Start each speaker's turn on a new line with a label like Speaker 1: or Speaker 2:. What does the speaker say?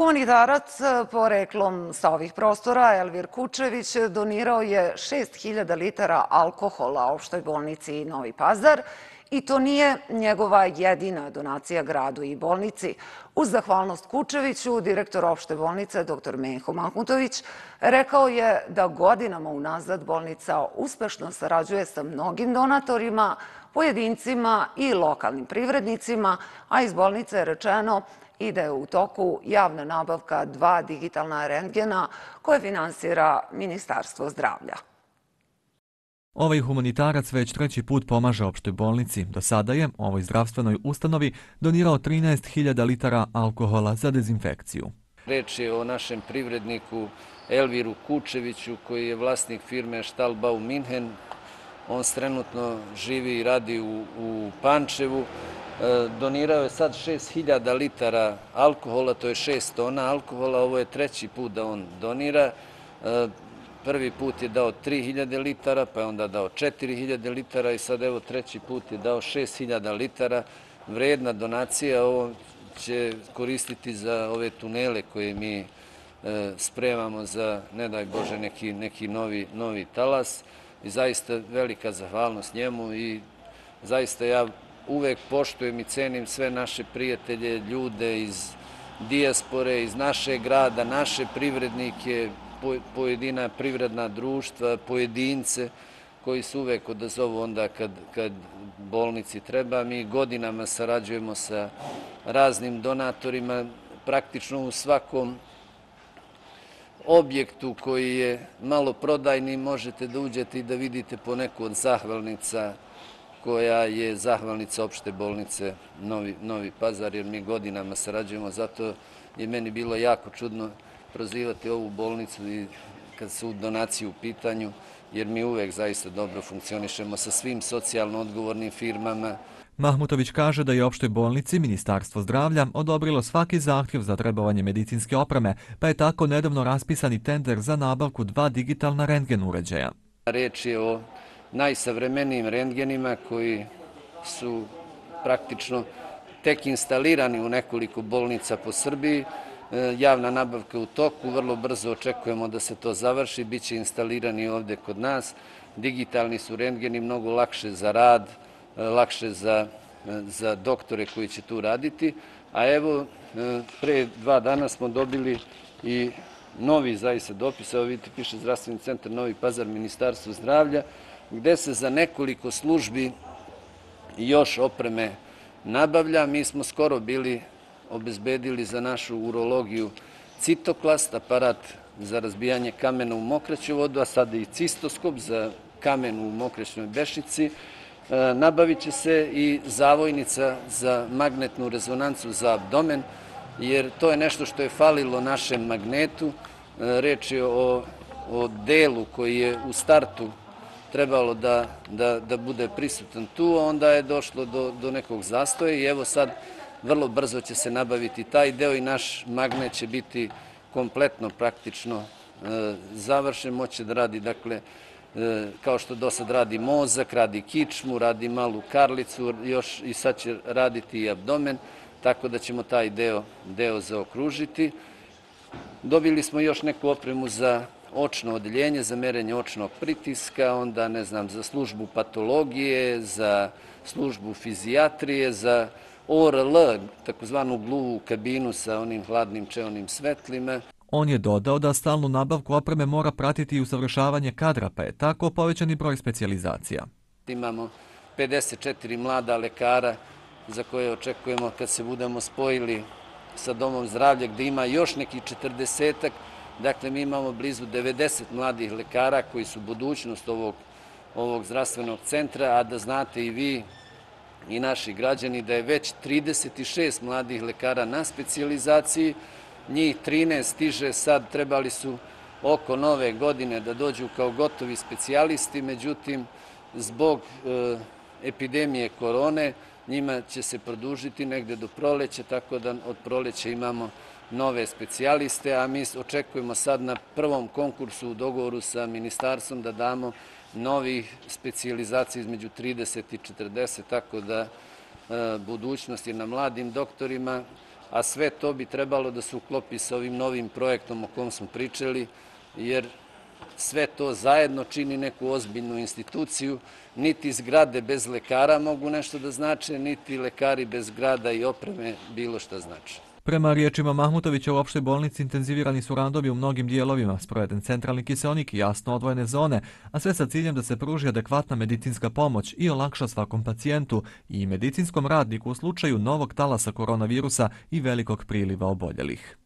Speaker 1: Humanitarac e, poreklom sa ovih prostora, Elvir Kučević, donirao je 6000 litara alkohola opštoj bolnici Novi Pazar i to nije njegova jedina donacija gradu i bolnici. Uz zahvalnost Kučeviću, direktor opšte bolnice, dr. Menho Mahmutović, rekao je da godinama unazad bolnica uspešno sarađuje sa mnogim donatorima, pojedincima i lokalnim privrednicima, a iz bolnice je rečeno i da je u toku javna nabavka dva digitalna rentgena koje finansira Ministarstvo zdravlja.
Speaker 2: Ovaj humanitarac već treći put pomaže opštoj bolnici. Do sada je ovoj zdravstvenoj ustanovi donirao 13.000 litara alkohola za dezinfekciju.
Speaker 3: Reč je o našem privredniku Elviru Kučeviću koji je vlasnik firme Štalbau Minhen. On trenutno živi i radi u Pančevu. E, donirao je sad 6000 litara alkohola, to je 6 tona alkohola, ovo je treći put da on donira. E, Prvi put je dao 3000 litara, pa je onda dao 4000 litara i sad evo treći put je dao 6000 litara. Vredna donacija, ovo će koristiti za ove tunele koje mi e, spremamo za, ne daj Bože, neki novi talas. I zaista velika zahvalnost njemu i zaista ja uvek poštujem i cenim sve naše prijatelje, ljude iz dijaspore, iz naše grada, naše privrednike, pojedina privredna društva, pojedince koji su uvek odazovu onda kad bolnici treba. Mi godinama sarađujemo sa raznim donatorima, praktično u svakom objektu koji je malo prodajni možete da uđete i da vidite po neku od zahvalnica koja je zahvalnica opšte bolnice Novi Pazar, jer mi godinama sarađujemo, zato je meni bilo jako čudno prozivati ovu bolnicu kad su donacije u pitanju, jer mi uvek zaista dobro funkcionišemo sa svim socijalno odgovornim firmama.
Speaker 2: Mahmutović kaže da je opštoj bolnici Ministarstvo zdravlja odobrilo svaki zahtjev za trebovanje medicinske opreme, pa je tako nedavno raspisani tender za nabavku dva digitalna rentgen uređaja.
Speaker 3: Reč je o najsavremenijim rentgenima koji su praktično tek instalirani u nekoliko bolnica po Srbiji. E, javna nabavka u toku, vrlo brzo očekujemo da se to završi, bit će instalirani ovde kod nas. Digitalni su rentgeni mnogo lakše za rad, e, lakše za e, za doktore koji će tu raditi. A evo, pre dva dana smo dobili i novi zaista dopis, evo vidite, piše Zdravstveni centar Novi Pazar, Ministarstvo zdravlja, gde se za nekoliko službi još opreme nabavlja. Mi smo skoro bili obezbedili za našu urologiju citoklast, aparat za razbijanje kamena u mokreću vodu, a sada i cistoskop za kamen u mokrećnoj bešnici. E, nabavit će se i zavojnica za magnetnu rezonancu za abdomen, jer to je nešto što je falilo našem magnetu. E, reč je o delu koji je u startu trebalo da da, da bude prisutan tu, onda je došlo do, do nekog zastoja i evo sad vrlo brzo će se nabaviti taj deo i naš magnet će biti kompletno praktično e, završen, moće da radi, dakle, e, kao što do sad radi mozak, radi kičmu, radi malu karlicu, još i sad će raditi i abdomen, tako da ćemo taj deo zaokružiti. Dobili smo još neku opremu za očno odeljenje za merenje očnog pritiska, onda ne znam, za službu patologije, za službu fizijatrije, za ORL, takozvanu gluvu kabinu sa onim hladnim čeonim svetlima.
Speaker 2: On je dodao da stalnu nabavku opreme mora pratiti i usavršavanje kadra, pa je tako povećani broj specializacija.
Speaker 3: Imamo 54 mlada lekara za koje očekujemo kad se budemo spojili sa Domom zdravlja, gde ima još neki 40-ak Dakle, mi imamo blizu 90 mladih lekara koji su budućnost ovog zdravstvenog centra, a da znate i vi i naši građani da je već 36 mladih lekara na specializaciji, njih 13 stiže sad, trebali su oko nove godine da dođu kao gotovi specijalisti, međutim, zbog e, epidemije korone, njima će se produžiti negde do proleća, tako da od proleća imamo nove specijaliste, a mi očekujemo sad na prvom konkursu u dogovoru sa ministarstvom da damo novih specijalizacija između 30 i 40, tako da e, budućnost je na mladim doktorima a sve to bi trebalo da se uklopi sa ovim novim projektom o kom smo pričali, jer sve to zajedno čini neku ozbiljnu instituciju, niti zgrade bez lekara mogu nešto da znače, niti lekari bez grada i opreme bilo što znače.
Speaker 2: Prema riječima Mahmutovića u opštoj bolnici intenzivirani su radovi u mnogim dijelovima, sprojeden centralni kiseonik i jasno odvojene zone, a sve sa ciljem da se pruži adekvatna medicinska pomoć i olakša svakom pacijentu i medicinskom radniku u slučaju novog talasa koronavirusa i velikog priliva oboljelih.